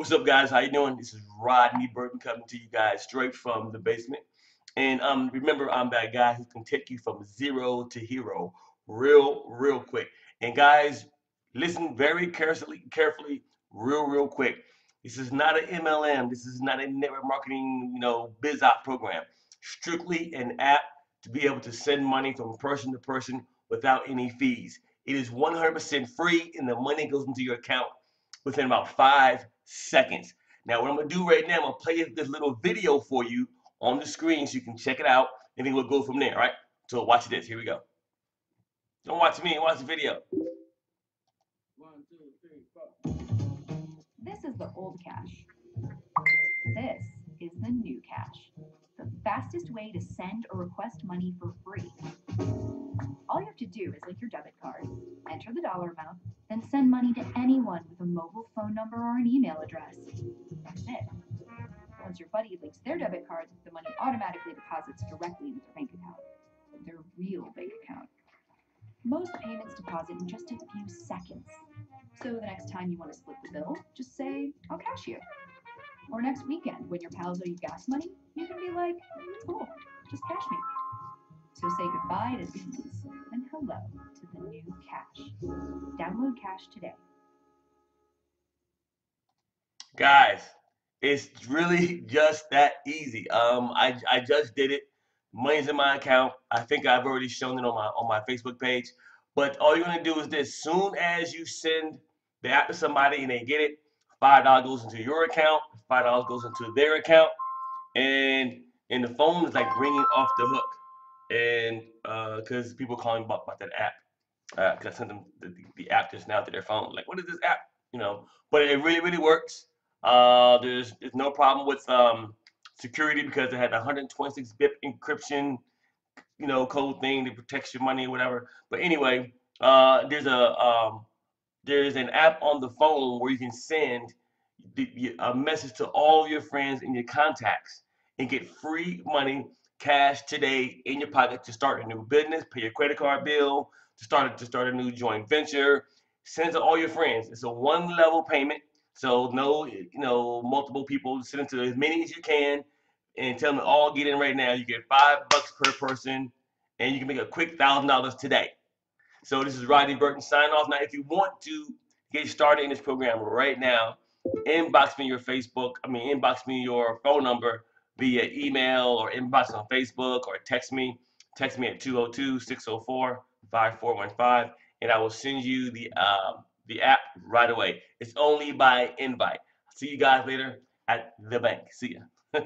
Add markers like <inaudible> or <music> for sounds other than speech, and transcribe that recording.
What's up, guys? How you doing? This is Rodney Burton coming to you guys straight from the basement. And um, remember, I'm that guy who can take you from zero to hero real, real quick. And guys, listen very carefully, carefully, real, real quick. This is not an MLM. This is not a network marketing, you know, biz op program. Strictly an app to be able to send money from person to person without any fees. It is 100% free, and the money goes into your account within about five seconds. Now, what I'm gonna do right now, I'm gonna play this little video for you on the screen so you can check it out, and then we'll go from there, all right? So watch this, here we go. Don't watch me, watch the video. One, two, three, four. This is the old cash. This is the new cash. The fastest way to send or request money for free. All you have to do is link your debit card, enter the dollar amount, then send money to anyone with a mobile phone number or an email address. That's it. Once your buddy links their debit card, the money automatically deposits directly into their bank account. Their real bank account. Most payments deposit in just a few seconds. So the next time you want to split the bill, just say, I'll cash you. Or next weekend, when your pals owe you gas money, you can be like, cool, just cash me. So say goodbye to these and hello to the new cash. Download cash today. Guys, it's really <laughs> just that easy. Um, I, I just did it. Money's in my account. I think I've already shown it on my on my Facebook page. But all you're gonna do is this: soon as you send the app to somebody and they get it, five dollars goes into your account, five dollars goes into their account, and and the phone is like ringing off the hook. And because uh, people calling about, about that app, because uh, I sent them the, the, app just now to their phone. Like, what is this app? You know, but it really really works. Uh, there's there's no problem with um, security because it had 126 bit encryption, you know, code thing that protects your money or whatever. But anyway, uh, there's a um, there's an app on the phone where you can send the, a message to all of your friends and your contacts and get free money, cash today in your pocket to start a new business, pay your credit card bill, to start to start a new joint venture. Send it to all your friends. It's a one level payment so no, you know, multiple people send it to as many as you can and tell them all get in right now. You get five bucks per person and you can make a quick thousand dollars today. So this is Rodney Burton sign off. Now, if you want to get started in this program right now, inbox me your Facebook, I mean inbox me your phone number via email or inbox on Facebook or text me. Text me at 202-604-5415 and I will send you the um, the app right away. It's only by invite. See you guys later at the bank. See ya. <laughs>